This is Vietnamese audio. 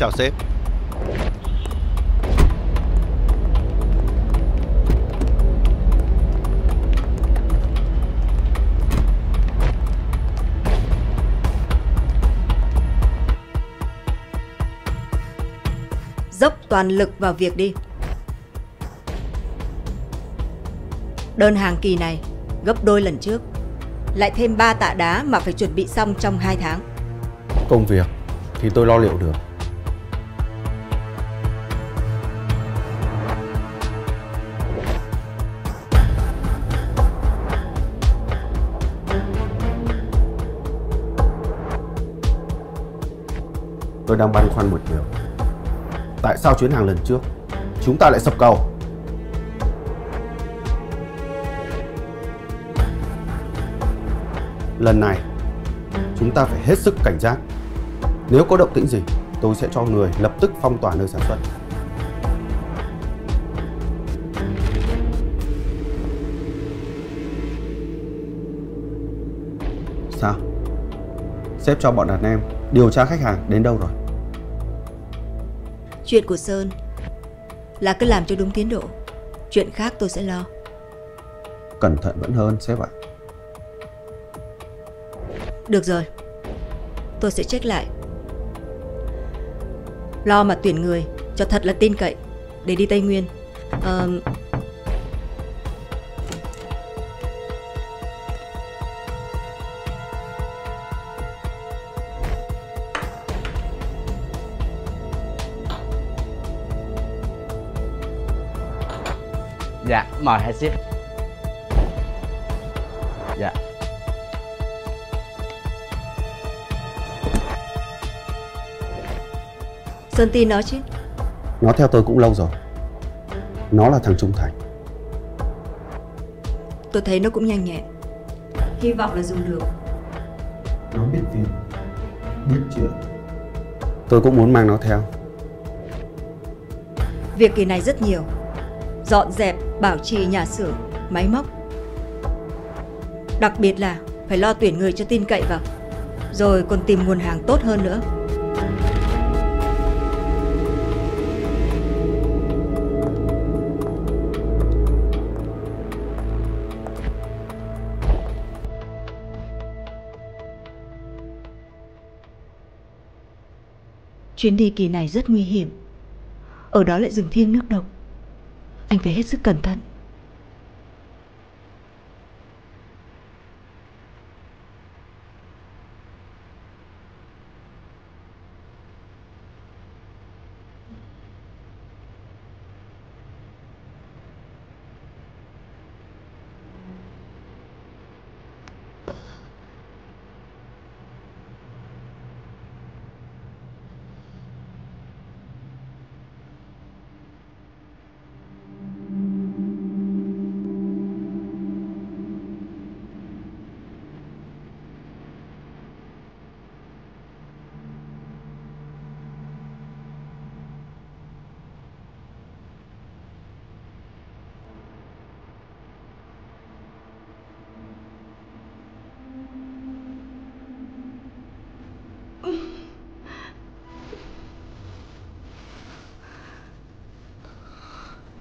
Chào sếp. Dốc toàn lực vào việc đi. Đơn hàng kỳ này gấp đôi lần trước. Lại thêm 3 tạ đá mà phải chuẩn bị xong trong 2 tháng. Công việc thì tôi lo liệu được. Tôi đang băn khoăn một điều. Tại sao chuyến hàng lần trước chúng ta lại sập cầu? Lần này chúng ta phải hết sức cảnh giác. Nếu có động tĩnh gì, tôi sẽ cho người lập tức phong tỏa nơi sản xuất. Sao? Sếp cho bọn đàn em điều tra khách hàng đến đâu rồi? Chuyện của Sơn là cứ làm cho đúng tiến độ. Chuyện khác tôi sẽ lo. Cẩn thận vẫn hơn sếp ạ. Được rồi. Tôi sẽ check lại. Lo mà tuyển người cho thật là tin cậy để đi Tây Nguyên. Ờ, Dạ, mời hai ship. Dạ. Sơn tin nó chứ. Nó theo tôi cũng lâu rồi. Nó là thằng trung thành. Tôi thấy nó cũng nhanh nhẹn. Hy vọng là dùng được. Nó biết việc, biết chuyện. Tôi cũng muốn mang nó theo. Việc kỳ này rất nhiều. Dọn dẹp, bảo trì nhà xưởng, máy móc. Đặc biệt là phải lo tuyển người cho tin cậy vào. Rồi còn tìm nguồn hàng tốt hơn nữa. Chuyến đi kỳ này rất nguy hiểm. Ở đó lại rừng thiêng nước độc. Anh phải hết sức cẩn thận.